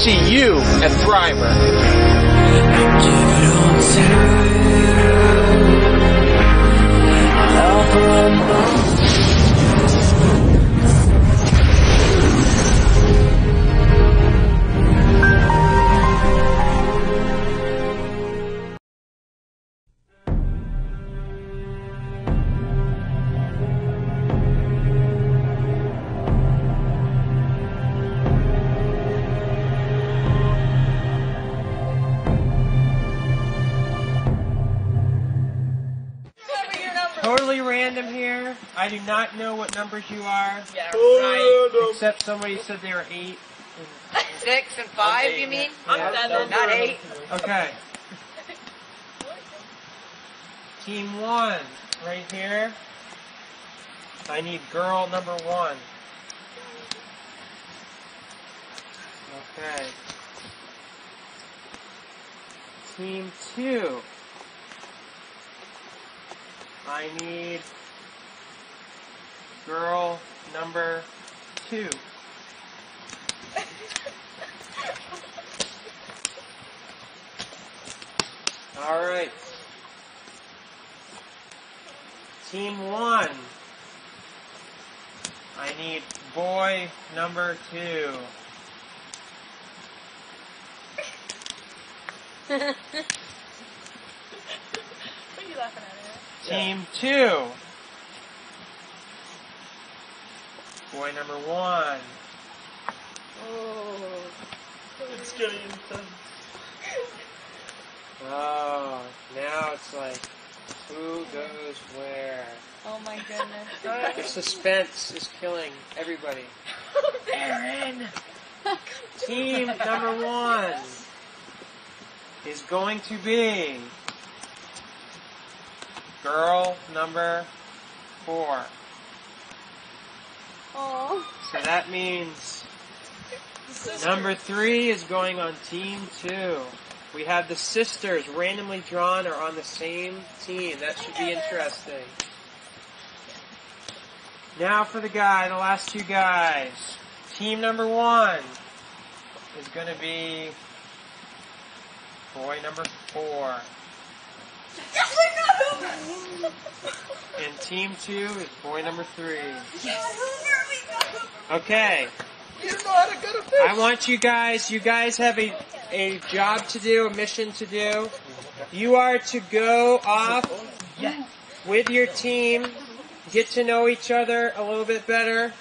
See you at Thriver. Random here. I do not know what numbers you are. Yeah, oh, right. Except somebody said they were eight. Six and five, you mean? Yeah. Not eight. Okay. Team one, right here. I need girl number one. Okay. Team two. I need girl number two. All right. Team one. I need boy number two. What are you laughing at? Team two. Boy number one. Oh. It's getting intense. Oh, now it's like, who goes where? Oh my goodness. The suspense is killing everybody. Baron. Team number one is going to be girl number four. So that means number three is going on team two. We have the sisters randomly drawn are on the same team. That should be interesting. Now for the guy, the last two guys. Team number one is going to be boy number four. And team two is boy number three. Okay. You don't know how to get a fish. I want you guys, you guys have a, a job to do, a mission to do. You are to go off with your team, get to know each other a little bit better,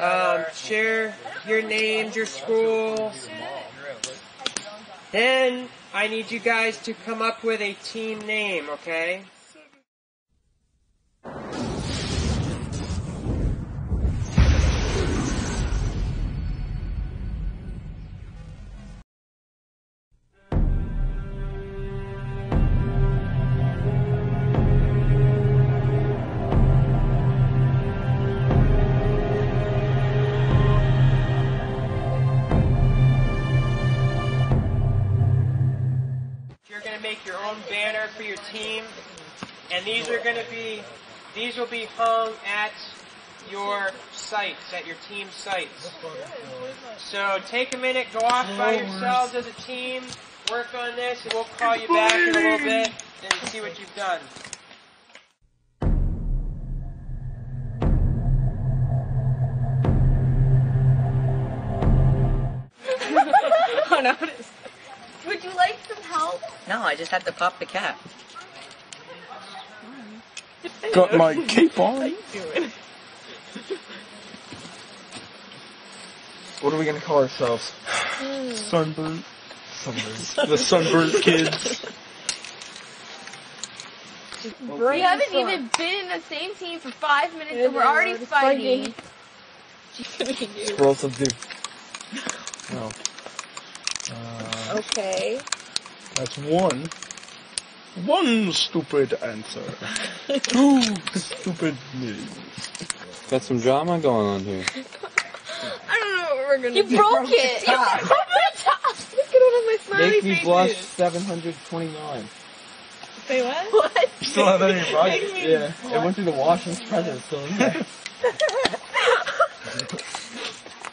um, share your names, your schools. Then I need you guys to come up with a team name, okay? These are going to be, these will be hung at your sites, at your team sites. So take a minute, go off by yourselves as a team, work on this, and we'll call you back in a little bit and see what you've done. oh no. Would you like some help? No, I just have to pop the cap. Got my cape on. What are we gonna call ourselves? Sunburnt. Sunburnt. The sunburnt kids. We haven't even been in the same team for five minutes and we're already fighting. Squirrels of do. No. Uh, Okay. that's one. One stupid answer. Two stupid news. Got some drama going on here. I don't know what we're gonna you do. You broke it. You broke the top. Look at all of my smiley Make me faces. blush 729. Say what? What? You still have that in your pocket? Yeah, it went through the wash and it's present still in there.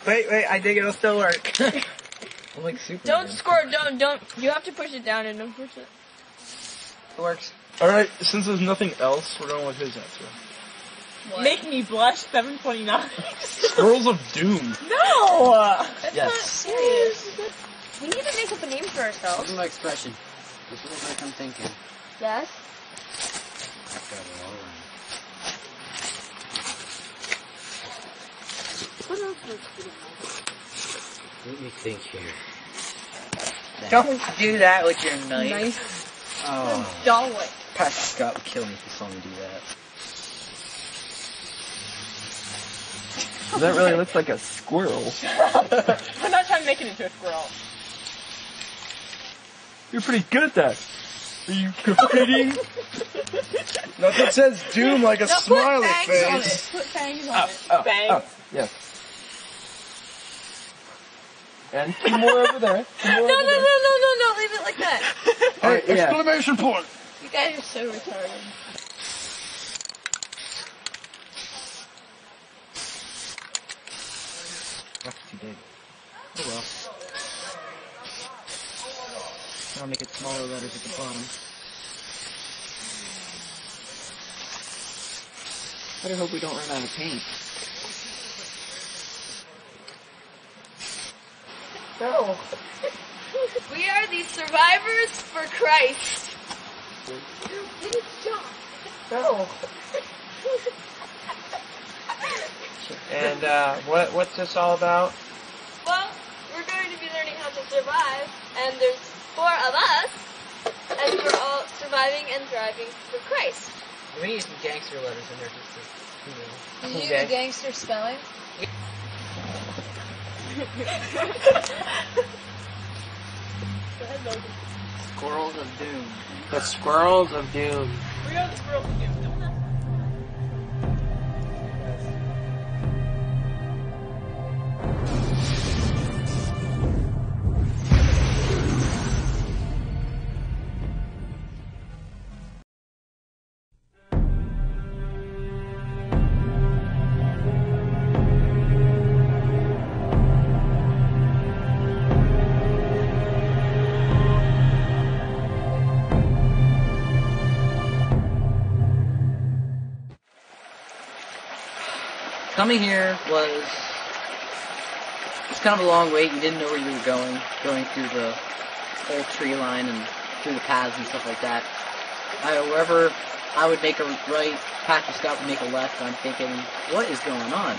Wait, wait, I think it'll still work. I'm like super. Don't score. Don't don't. You have to push it down and don't push it. It works. Alright, since there's nothing else, we're going with his answer. Make me blush, 729. Squirrels of Doom. no! That's Yes. Serious. We need to make up a name for This ourselves. is my expression. This is what I'm thinking. Yes. I've got it all right. Let me think here. Don't do that with your knife. Nice. Oh, Doll it. Pastor Scott would kill me if he saw me do that. That really looks like a squirrel. I'm not trying to make it into a squirrel. You're pretty good at that. Are you graffitiing? Nothing says doom like a No, put smiley fangs on face. it. Put fangs on Oh, it. Ah, ah, oh, Bang. oh, yes. And two more over there. Two more No, over no, no, there. no, no, no. Leave it like that. All right, yeah. exclamation point! You guys are so retarded. That's too big. Oh well. I'll make it smaller letters at the bottom. Better hope we don't run out of paint. No. we are the survivors for Christ. No. And uh, what what's this all about? Well, we're going to be learning how to survive, and there's four of us, and we're all surviving and thriving for Christ. We need some gangster letters in there just to, you know. Did you do the gangster spelling? Squirrels of Doom. The Squirrels of Doom. We are the squirrels of doom. Coming here was it's kind of a long wait. You didn't know where you were going, going through the whole tree line and through the paths and stuff like that. However, I would make a right, Pastor Scott would make a left, and I'm thinking, what is going on?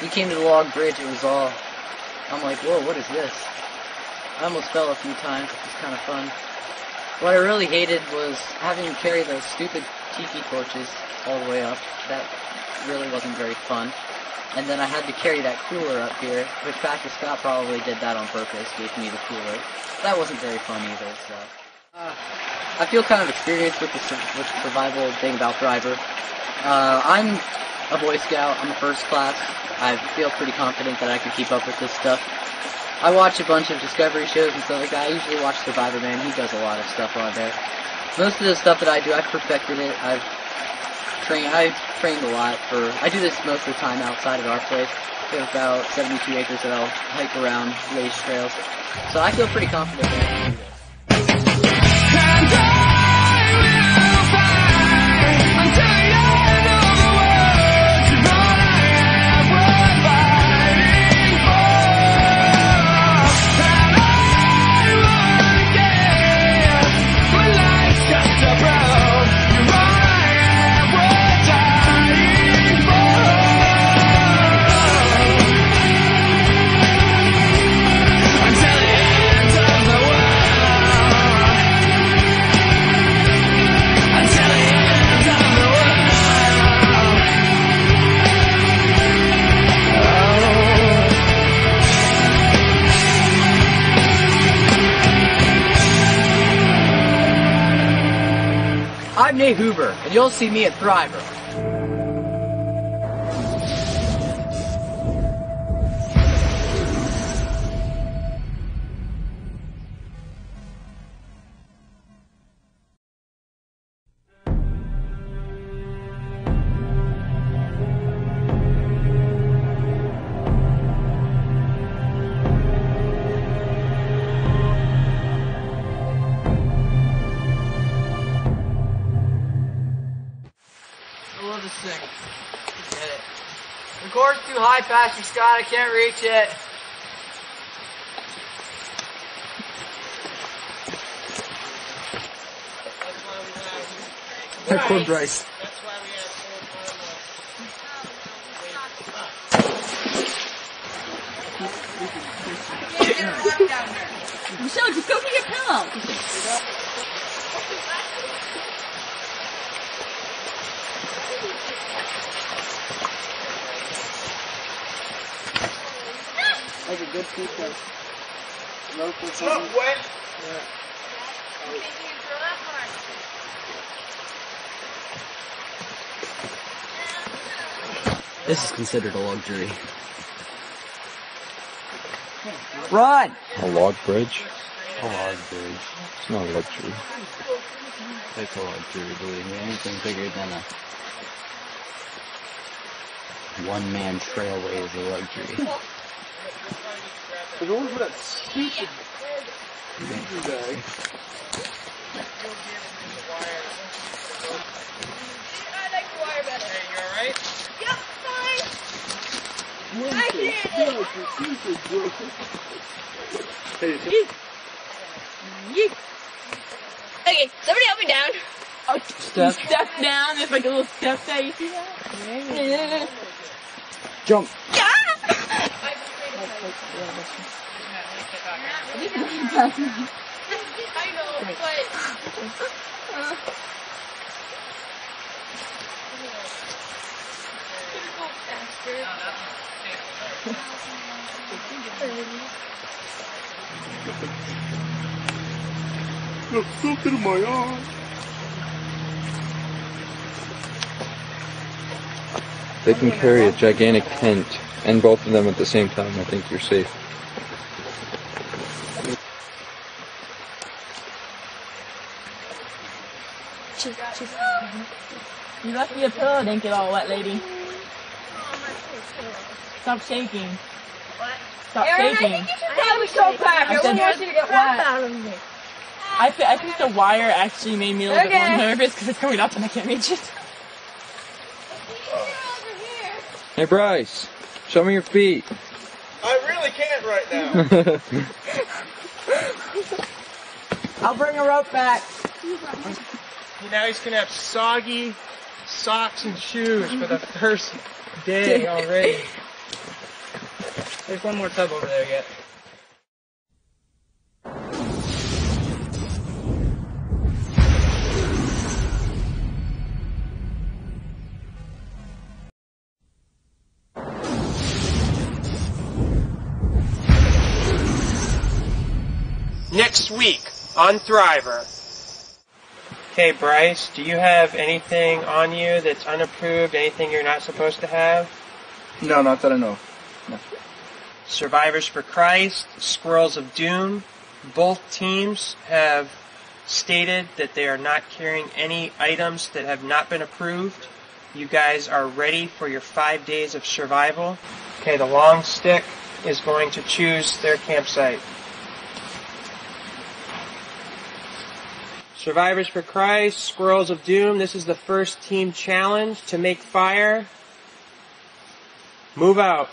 He came to the log bridge, it was all, I'm like, whoa, what is this? I almost fell a few times, it was kind of fun. What I really hated was having to carry those stupid tiki torches all the way up. That really wasn't very fun. And then I had to carry that cooler up here, which Pastor Scott probably did that on purpose, gave me the cooler. That wasn't very fun either, so. Uh, I feel kind of experienced with the, with the survival thing about Thriver. Uh, I'm a Boy Scout, I'm a first class. I feel pretty confident that I can keep up with this stuff. I watch a bunch of Discovery shows and stuff like that. I usually watch Survivor Man, he does a lot of stuff on there. Most of the stuff that I do, I've perfected it. I've trained, I've trained a lot for, I do this most of the time outside of our place. We have about 72 acres that I'll hike around, race trails. So I feel pretty confident that I can do. I'm Hoover, and you'll see me at Thriver. Too high, Scott. I can't reach it. That's why we have. Bryce. That's why we have. Michelle, just go get your pillow. Like a good piece of local It's not wet. This is considered a luxury. Run! A log bridge? A log bridge. It's not a luxury. It's a luxury, believe me. Anything bigger than a one-man trailway is a luxury. There's always that stupid laser guy. I like the wire better. Hey, you alright? Yep, fine. I did it. Hey, Yeet. Okay, somebody help me down. Oh, step. step down. There's like a little step there. You see that? Jump! Yeah. I know, but. Something in my arm. They can carry a gigantic tent and both of them at the same time. I think you're safe. You left me a pillow. Didn't get all wet, lady. Stop shaking. Stop Aaron, I shaking. think you should probably go back. I I said- want you to get wet. out of me. I, thi- I think the wire actually made me a little bit more nervous because it's going up and I can't reach it. Hey Bryce, show me your feet. I really can't right now. I'll bring a rope back. Now he's gonna have soggy socks and shoes for the first day already. There's one more tub over there yet. Next week on Thriver. Okay, Bryce, do you have anything on you that's unapproved? Anything you're not supposed to have? no, not that I know. Survivors for Christ, Squirrels of Doom, both teams have stated that they are not carrying any items that have not been approved. You guys are ready for your five days of survival. Okay, the long stick is going to choose their campsite. Survivors for Christ, Squirrels of Doom, this is the first team challenge to make fire. Move out.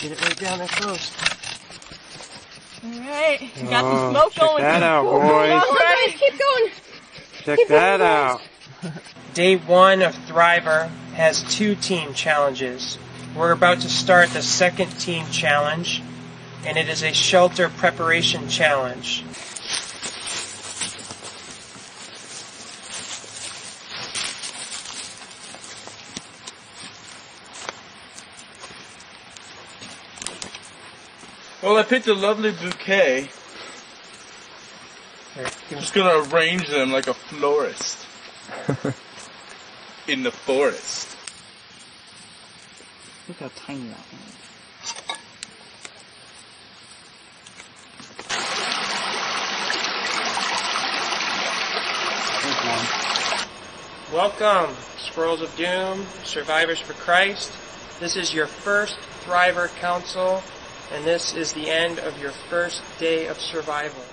Get it right down there close. Alright. We got Oh, some smoke check going. that out, boys. Alright, keep going. Check that out. Day one of Thriver has two team challenges. We're about to start the second team challenge, and it is a shelter preparation challenge. Well, I picked a lovely bouquet. Here, I'm just gonna arrange them like a florist. In the forest. Look how tiny that one is. Welcome, Squirrels of Doom, Survivors for Christ. This is your first Thriver Council, and this is the end of your first day of survival.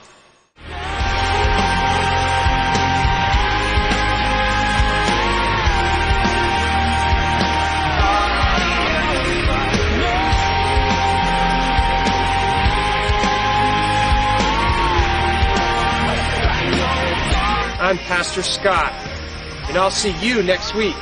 I'm Pastor Scott, and I'll see you next week.